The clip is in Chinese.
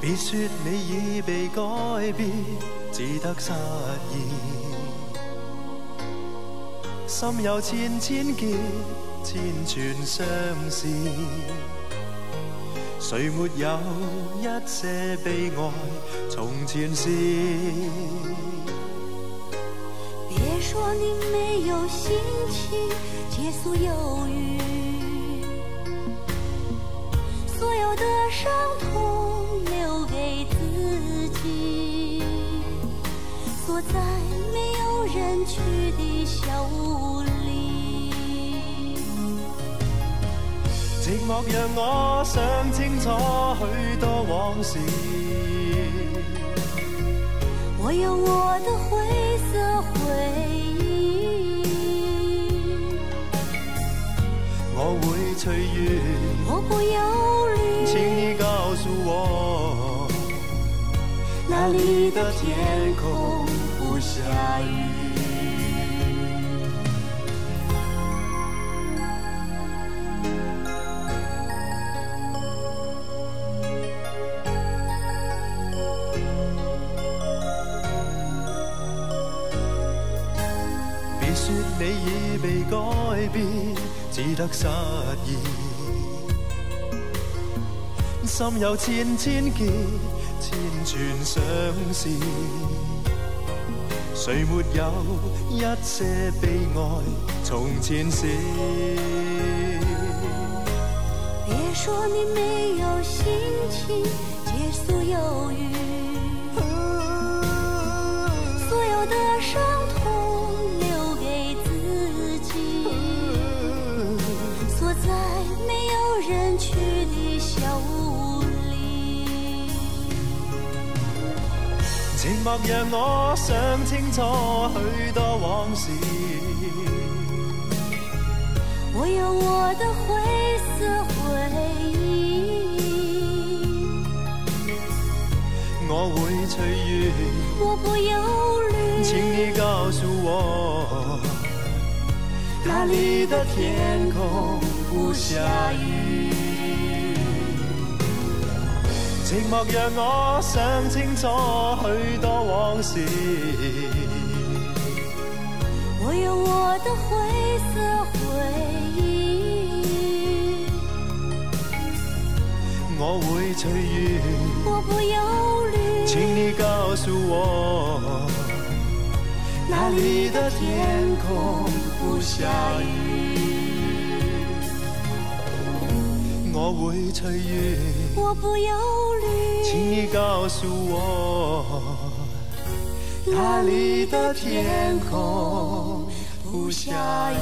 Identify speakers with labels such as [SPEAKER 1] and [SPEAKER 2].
[SPEAKER 1] 别说你已被改变，只得失意。心有千千结，千串相思。谁没有一些悲哀？从前事。
[SPEAKER 2] 别说你没有心情结束忧郁，所有的伤
[SPEAKER 1] 寂寞让我想清楚许多往事，
[SPEAKER 2] 我有我的灰色回忆，
[SPEAKER 1] 我会随缘。
[SPEAKER 2] 我不忧虑
[SPEAKER 1] 请你告诉我，
[SPEAKER 2] 哪里的天空不下雨。
[SPEAKER 1] 说你已被改变，只得失意。心有千千结，千串相思。谁没有一些悲哀？从前事。
[SPEAKER 2] 别说你没有心情结束忧郁，
[SPEAKER 1] 寂寞让我想清楚许多往事，
[SPEAKER 2] 我有我的灰色回忆，
[SPEAKER 1] 我会随缘。
[SPEAKER 2] 我不忧虑
[SPEAKER 1] 请你告诉我，哪里的天空不下雨？寂寞让我想清楚许多往事，
[SPEAKER 2] 我有我的灰色回忆，
[SPEAKER 1] 我会随缘。
[SPEAKER 2] 我不忧虑
[SPEAKER 1] 请你告诉我，哪里的天空不下雨？我会随缘。
[SPEAKER 2] 我不忧虑
[SPEAKER 1] 请你告诉我，那里的天空不下雨？